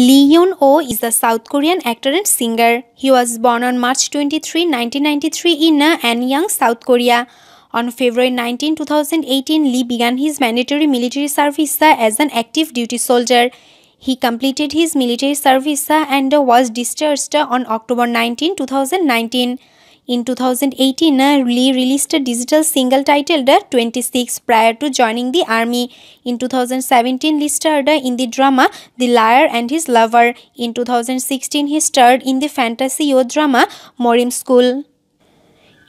Lee Hyun-woo is a South Korean actor and singer. He was born on March 23, 1993 in Anyang, South Korea. On February 19, 2018, Lee began his mandatory military service as an active duty soldier. He completed his military service and was discharged on October 19, 2019. In 2018, uh, Lee released a digital single titled uh, 26 prior to joining the army. In 2017, Lee starred uh, in the drama The Liar and His Lover. In 2016, he starred in the fantasy drama Moorim School.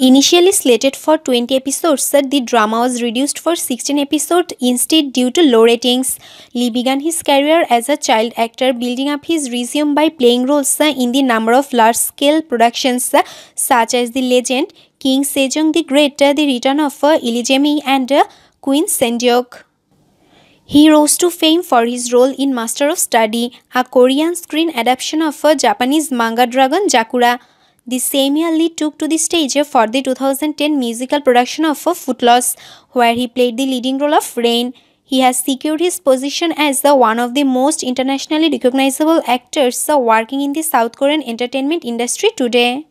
Initially slated for 20 episodes, the drama was reduced for 16 episodes instead due to low ratings. Lee began his career as a child actor, building up his resume by playing roles in the number of large-scale productions such as The Legend, King Sejong the Great, uh, The Return of uh, Iljimae and uh, Queen Seondeok. He rose to fame for his role in Master of Study, a Korean screen adaptation of a Japanese manga dragon Zakura. The same year Lee took to the stage for the 2010 musical production of Footloose, where he played the leading role of Ren. He has secured his position as the one of the most internationally recognizable actors working in the South Korean entertainment industry today.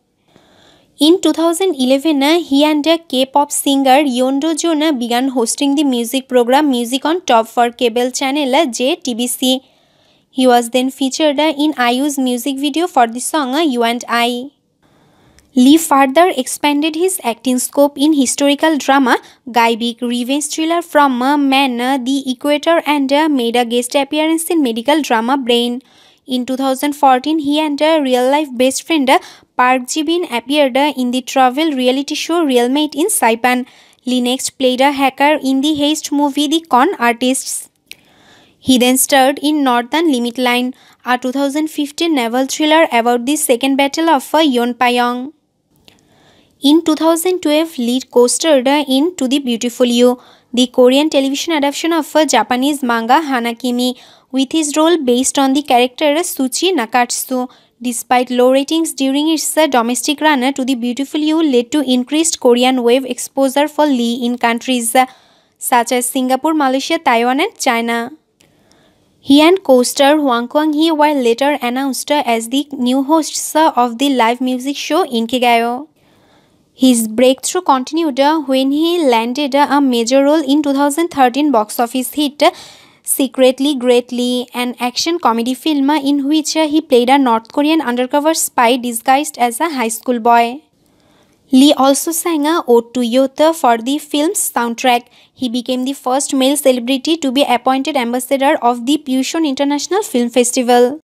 In 2011, he and K-pop singer Yeon Do-jun began hosting the music program Music on Top for cable channel JTBC. He was then featured in IU's music video for the song You and I. Lee further expanded his acting scope in historical drama Gyebaek revenge thriller from Man uh, the Equator and uh, made a guest appearance in medical drama Brain. In 2014, he and a real-life best friend uh, Park Ji-bin appeared in the travel reality show Real Mate in Saipan. Lee next played a hacker in the heist movie The Con Artists. He then starred in Northern Limit Line, a 2015 naval thriller about the Second Battle of Yeonpyeong. In 2012, Lee co-starred in To the Beautiful You, the Korean television adaptation of a Japanese manga Hanakimi, with his role based on the character Shuichi Nakatsu. Despite low ratings during its uh, domestic run, To the Beautiful You led to increased Korean wave exposure for Lee in countries uh, such as Singapore, Malaysia, Taiwan and China. He and co-star Hwang Kwang-hee were later announced as the new hosts uh, of the live music show Inkigayo. His breakthrough continued when he landed a major role in 2013 box office hit Secretly Greatly, an action comedy film in which he played a North Korean undercover spy disguised as a high school boy. Lee also sang a ode to youth for the film's soundtrack. He became the first male celebrity to be appointed ambassador of the Busan International Film Festival.